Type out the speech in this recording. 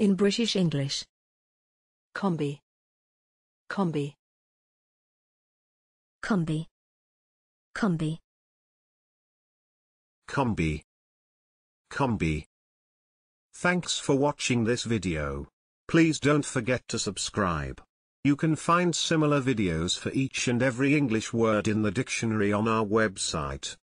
In British English. Kombi. Kombi. Kombi. Kombi. Kombi. Kombi. Thanks for watching this video. Please don't forget to subscribe. You can find similar videos for each and every English word in the dictionary on our website.